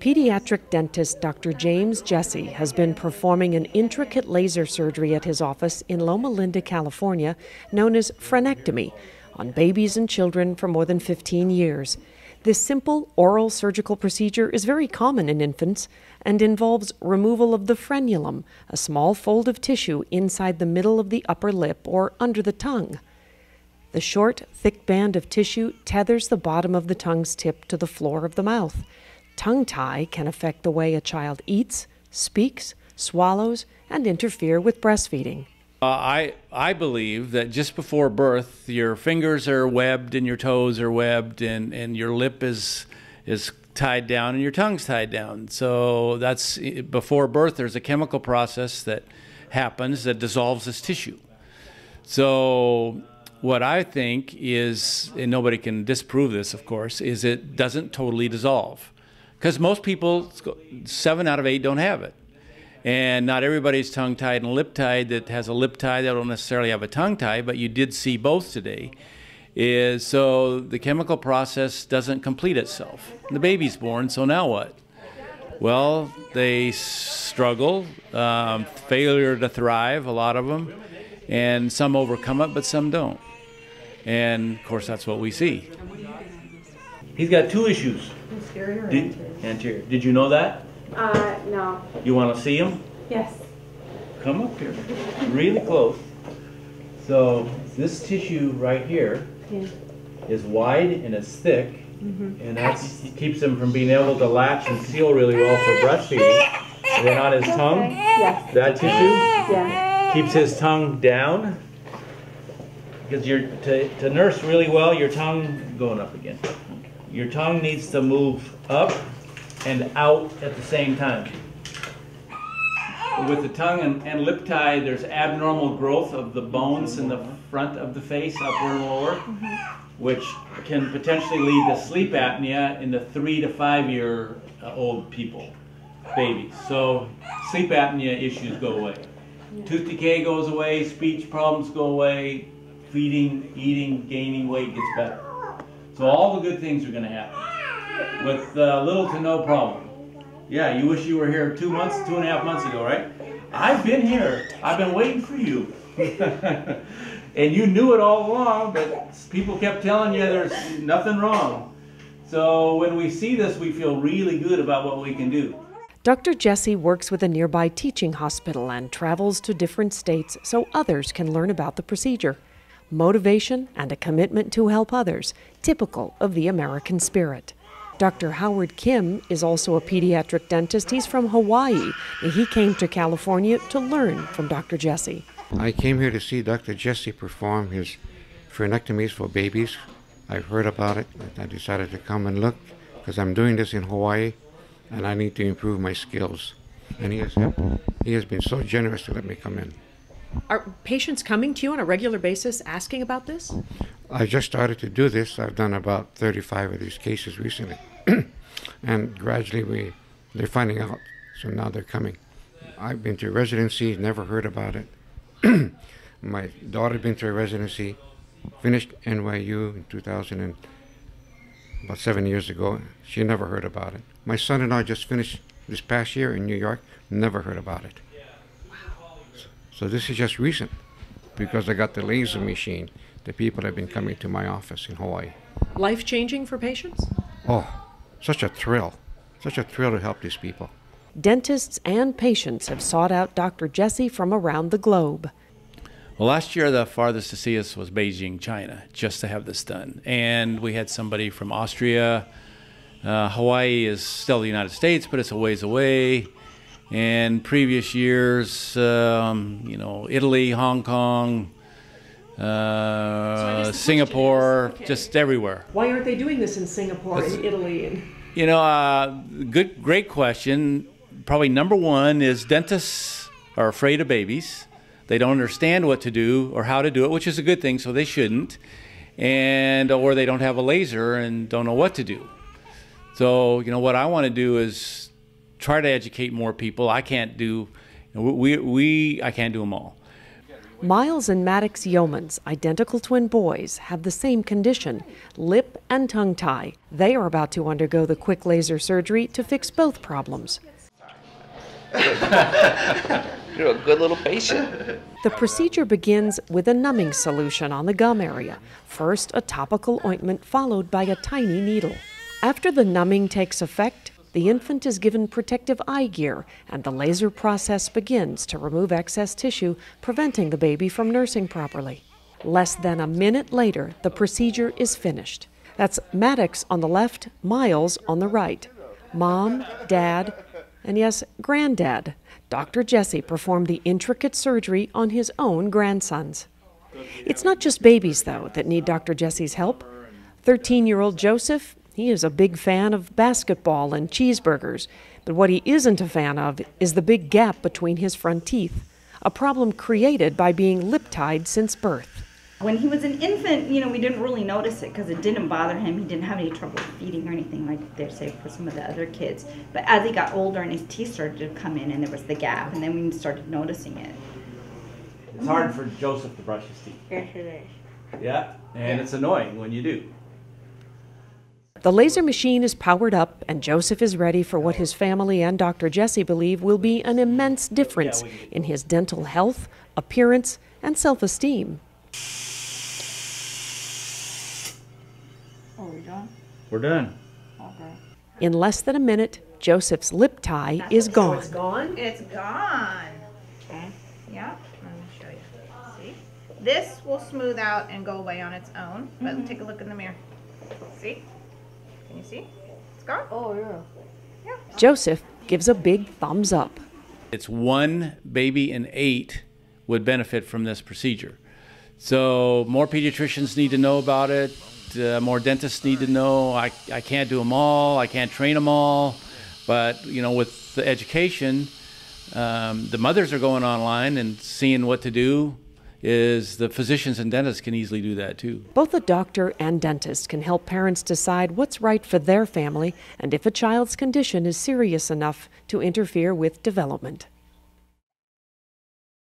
Pediatric dentist Dr. James Jesse has been performing an intricate laser surgery at his office in Loma Linda, California, known as frenectomy, on babies and children for more than 15 years. This simple oral surgical procedure is very common in infants and involves removal of the frenulum, a small fold of tissue inside the middle of the upper lip or under the tongue. The short, thick band of tissue tethers the bottom of the tongue's tip to the floor of the mouth. Tongue tie can affect the way a child eats, speaks, swallows, and interfere with breastfeeding. Uh, I I believe that just before birth, your fingers are webbed and your toes are webbed, and, and your lip is is tied down and your tongue's tied down. So that's before birth. There's a chemical process that happens that dissolves this tissue. So what I think is, and nobody can disprove this, of course, is it doesn't totally dissolve, because most people, seven out of eight, don't have it. And not everybody's tongue tied and lip tied that has a lip tie. that don't necessarily have a tongue tie, but you did see both today. Is so the chemical process doesn't complete itself. The baby's born, so now what? Well, they struggle, um, failure to thrive, a lot of them, and some overcome it, but some don't. And of course, that's what we see. He's got two issues. Posterior or Did, anterior? Did you know that? Uh, no. You want to see him? Yes. Come up here, really close. So this tissue right here Yeah. is wide and it's thick, and that keeps him from being able to latch and seal really well for breastfeeding. And then on his tongue, Yes. that tissue Yeah. keeps his tongue down. Because you're to, to nurse really well, your tongue going up again. Your tongue needs to move up and out at the same time. With the tongue and, and lip tie, there's abnormal growth of the bones in the front of the face, upper and lower, which can potentially lead to sleep apnea in the three to five year uh, old people, babies. So sleep apnea issues go away. Tooth decay goes away, speech problems go away, feeding, eating, gaining weight gets better. So all the good things are going to happen with uh, little to no problem. Yeah, you wish you were here two months, two and a half months ago, right? I've been here. I've been waiting for you. and you knew it all along, but people kept telling you there's nothing wrong. So when we see this, we feel really good about what we can do. Dr. Jesse works with a nearby teaching hospital and travels to different states so others can learn about the procedure. Motivation and a commitment to help others, typical of the American spirit. Dr. Howard Kim is also a pediatric dentist. He's from Hawaii. and He came to California to learn from Dr. Jesse. I came here to see Dr. Jesse perform his frenectomies for babies. I've heard about it. I decided to come and look because I'm doing this in Hawaii and I need to improve my skills. And he has, he has been so generous to let me come in. Are patients coming to you on a regular basis asking about this? I just started to do this. I've done about 35 of these cases recently. and gradually we, they're finding out. So now they're coming. I've been to residency, never heard about it. My daughter been to a residency, finished NYU in 2000 and about seven years ago. She never heard about it. My son and I just finished this past year in New York, never heard about it. Wow. So this is just recent because I got the laser machine. The people have been coming to my office in Hawaii. Life changing for patients? Oh, such a thrill. Such a thrill to help these people. Dentists and patients have sought out Dr. Jesse from around the globe. Well, last year the farthest to see us was Beijing, China, just to have this done. And we had somebody from Austria. Uh, Hawaii is still the United States, but it's a ways away. And previous years, um, you know, Italy, Hong Kong, uh, Singapore, just everywhere. Why aren't they doing this in Singapore and Italy? And You know, uh, good, great question. Probably number one is dentists are afraid of babies. They don't understand what to do or how to do it, which is a good thing, so they shouldn't. And or they don't have a laser and don't know what to do. So you know what I want to do is try to educate more people. I can't do, we we I can't do them all. Miles and Maddox Yeomans, identical twin boys, have the same condition lip and tongue tie. They are about to undergo the quick laser surgery to fix both problems. You're a good little patient. The procedure begins with a numbing solution on the gum area. First, a topical ointment, followed by a tiny needle. After the numbing takes effect, the infant is given protective eye gear, and the laser process begins to remove excess tissue, preventing the baby from nursing properly. Less than a minute later, the procedure is finished. That's Maddox on the left, Miles on the right. Mom, Dad, and yes, Granddad. Dr. Jesse performed the intricate surgery on his own grandsons. It's not just babies, though, that need Dr. Jesse's help. 13 year old Joseph, he is a big fan of basketball and cheeseburgers, but what he isn't a fan of is the big gap between his front teeth, a problem created by being lip tied since birth. When he was an infant, you know, we didn't really notice it because it didn't bother him. He didn't have any trouble feeding or anything like they say for some of the other kids. But as he got older and his teeth started to come in and there was the gap, and then we started noticing it. It's hard for Joseph to brush his teeth. Yes, it is. Yeah, and it's annoying when you do. The laser machine is powered up, and Joseph is ready for what his family and Dr. Jesse believe will be an immense difference in his dental health, appearance, and self esteem. Oh, we done? We're done. Okay. In less than a minute, Joseph's lip tie is gone. It's Gone? It's gone. Okay. Yeah. Let me show you. See? This will smooth out and go away on its own. But mm-hmm. take a look in the mirror. See? Can you see? It's gone. Oh, yeah. Joseph gives a big thumbs up. It's one baby in eight would benefit from this procedure. So more pediatricians need to know about it. Uh, more dentists need to know. I, I can't do them all. I can't train them all. But you know, with the education, um, the mothers are going online and seeing what to do. Is the physicians and dentists can easily do that too. Both a doctor and dentist can help parents decide what's right for their family and if a child's condition is serious enough to interfere with development.